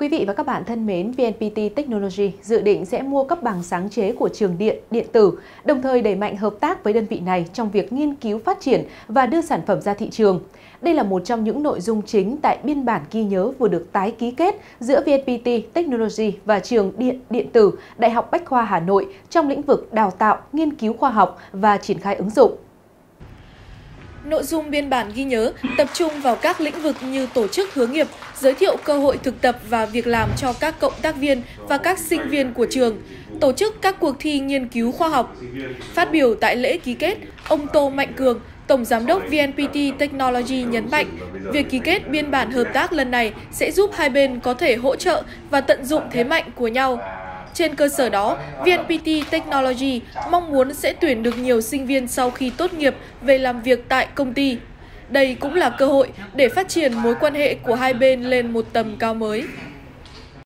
Quý vị và các bạn thân mến, VNPT Technology dự định sẽ mua cấp bằng sáng chế của trường điện, điện tử, đồng thời đẩy mạnh hợp tác với đơn vị này trong việc nghiên cứu phát triển và đưa sản phẩm ra thị trường. Đây là một trong những nội dung chính tại biên bản ghi nhớ vừa được tái ký kết giữa VNPT Technology và trường Điện Điện tử Đại học Bách khoa Hà Nội trong lĩnh vực đào tạo, nghiên cứu khoa học và triển khai ứng dụng. Nội dung biên bản ghi nhớ tập trung vào các lĩnh vực như tổ chức hướng nghiệp, giới thiệu cơ hội thực tập và việc làm cho các cộng tác viên và các sinh viên của trường, tổ chức các cuộc thi nghiên cứu khoa học. Phát biểu tại lễ ký kết, ông Tô Mạnh Cường, Tổng Giám đốc VNPT Technology nhấn mạnh, việc ký kết biên bản hợp tác lần này sẽ giúp hai bên có thể hỗ trợ và tận dụng thế mạnh của nhau. Trên cơ sở đó, VNPT Technology mong muốn sẽ tuyển được nhiều sinh viên sau khi tốt nghiệp về làm việc tại công ty. Đây cũng là cơ hội để phát triển mối quan hệ của hai bên lên một tầm cao mới.